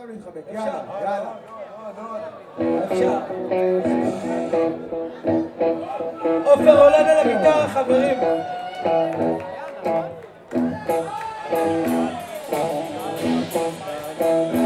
כולם להתחבק. יאללה, יאללה. אפשר. עופר עולה על הגיטרה, חברים. מי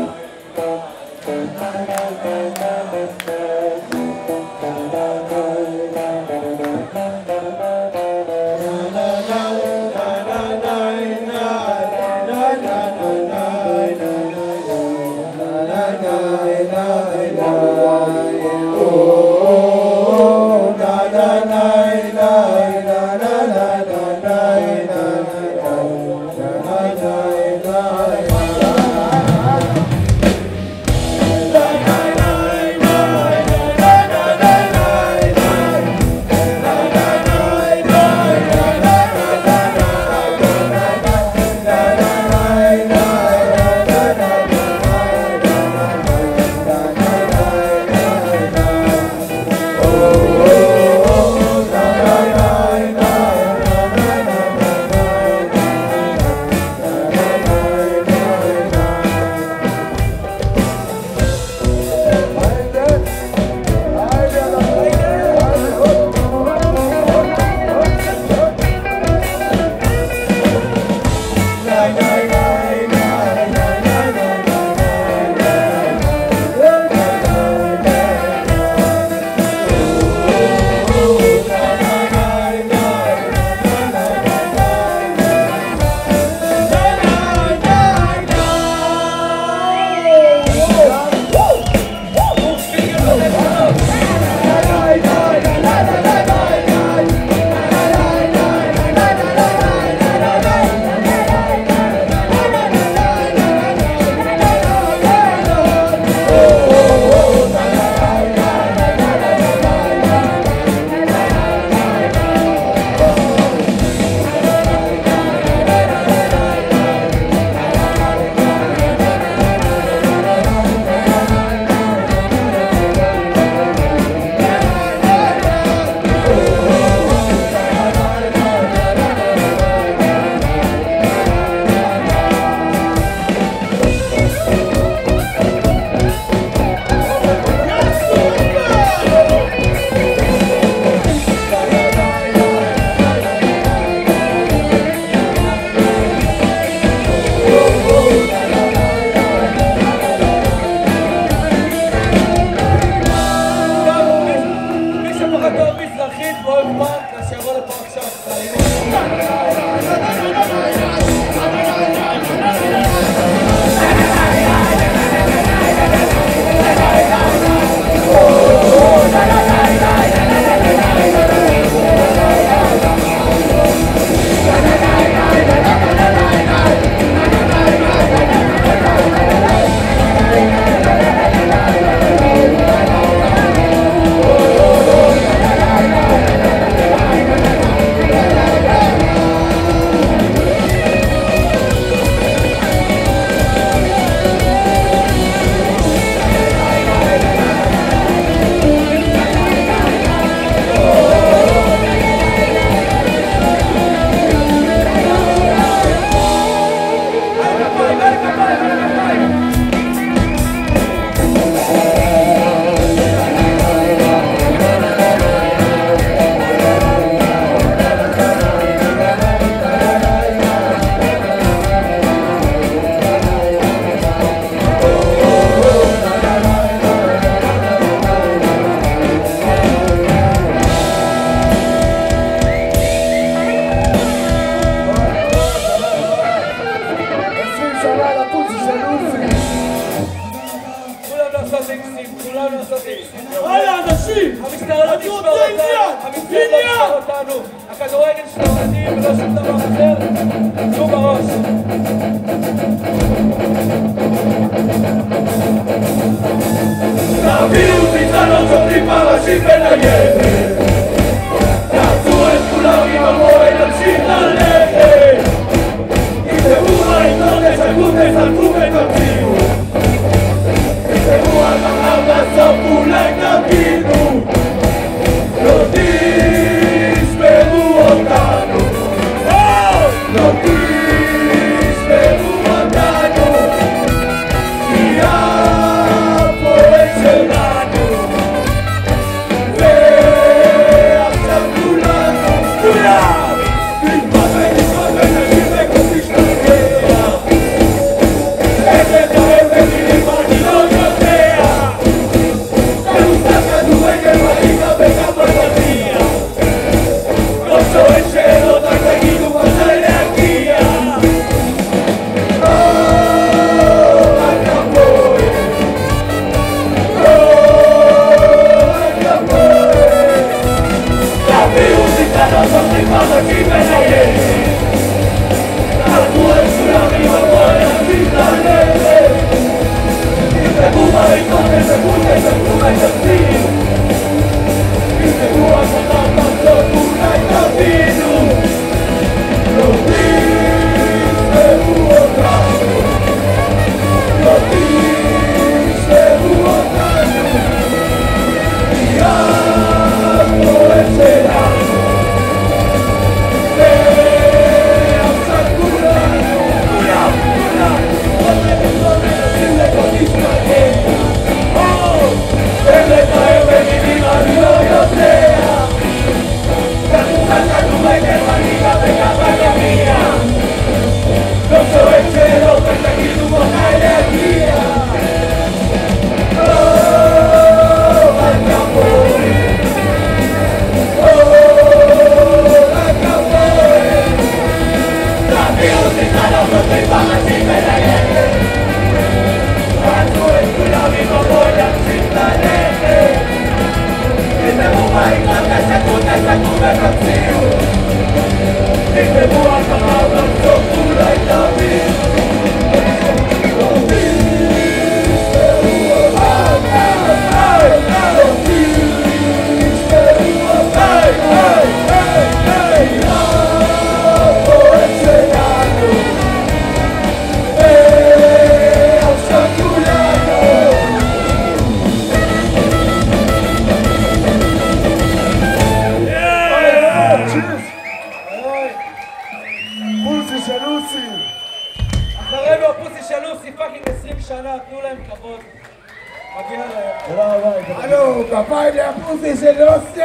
תשמור רוצה אותנו, עניין! המשטרה לא. הכדורגל של האוהדים ולא שום דבר אחר. שום בראש. תביאו פתרונות שוטרים פרשים בניידת תעצרו את כולם עם המועד נמשיך ללכת תכתבו בעיתון, תשקרו, תסלקו ותמציאו תכתבו על מחר בסוף אולי תגידו אחרינו הפוסי של לוסי פאקינג 20 שנה, תנו להם כבוד. תודה רבה, תודה רבה. הלו, כפיים להפוסי של לוסי!